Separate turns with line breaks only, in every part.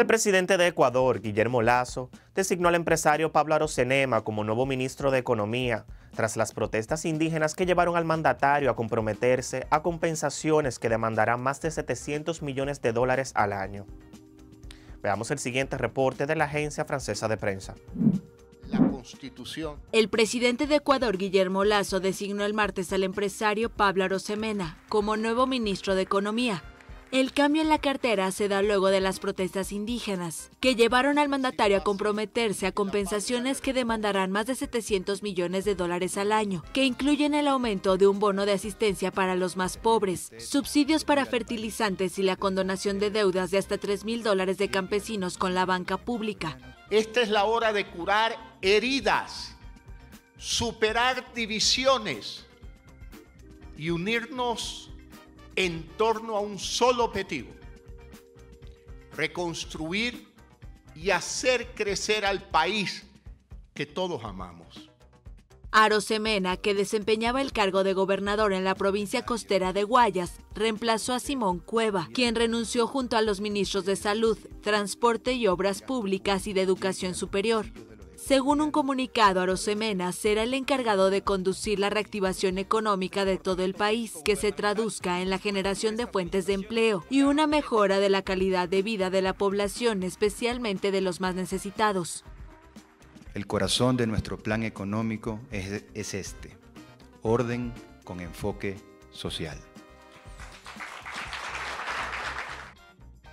El presidente de Ecuador, Guillermo Lazo, designó al empresario Pablo Arocenema como nuevo ministro de Economía, tras las protestas indígenas que llevaron al mandatario a comprometerse a compensaciones que demandarán más de 700 millones de dólares al año. Veamos el siguiente reporte de la agencia francesa de prensa.
Constitución.
El presidente de Ecuador, Guillermo Lazo, designó el martes al empresario Pablo Arosemena como nuevo ministro de Economía, el cambio en la cartera se da luego de las protestas indígenas, que llevaron al mandatario a comprometerse a compensaciones que demandarán más de 700 millones de dólares al año, que incluyen el aumento de un bono de asistencia para los más pobres, subsidios para fertilizantes y la condonación de deudas de hasta 3 mil dólares de campesinos con la banca pública.
Esta es la hora de curar heridas, superar divisiones y unirnos en torno a un solo objetivo, reconstruir y hacer crecer al país que todos amamos.
Arosemena, que desempeñaba el cargo de gobernador en la provincia costera de Guayas, reemplazó a Simón Cueva, quien renunció junto a los ministros de Salud, Transporte y Obras Públicas y de Educación Superior. Según un comunicado, Arosemena será el encargado de conducir la reactivación económica de todo el país, que se traduzca en la generación de fuentes de empleo y una mejora de la calidad de vida de la población, especialmente de los más necesitados.
El corazón de nuestro plan económico es, es este, orden con enfoque social.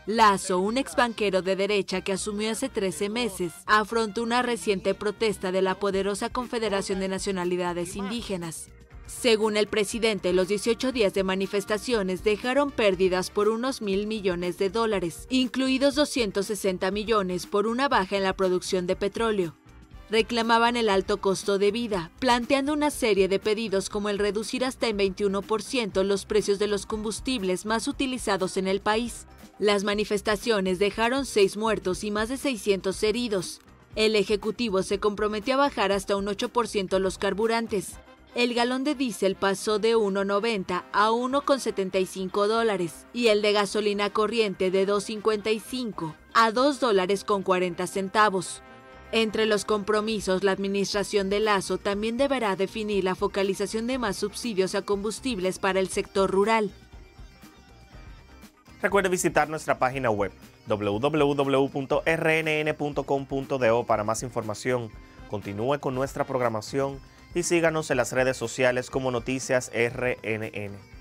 Lazo, un ex banquero de derecha que asumió hace 13 meses, afrontó una reciente protesta de la poderosa Confederación de Nacionalidades Indígenas. Según el presidente, los 18 días de manifestaciones dejaron pérdidas por unos mil millones de dólares, incluidos 260 millones por una baja en la producción de petróleo. Reclamaban el alto costo de vida, planteando una serie de pedidos como el reducir hasta en 21% los precios de los combustibles más utilizados en el país, las manifestaciones dejaron seis muertos y más de 600 heridos. El Ejecutivo se comprometió a bajar hasta un 8% los carburantes. El galón de diésel pasó de 1,90 a 1,75 dólares y el de gasolina corriente de 2,55 a 2 dólares con 40 centavos. Entre los compromisos, la administración de Lazo también deberá definir la focalización de más subsidios a combustibles para el sector rural.
Recuerde visitar nuestra página web www.rnn.com.do para más información. Continúe con nuestra programación y síganos en las redes sociales como Noticias RNN.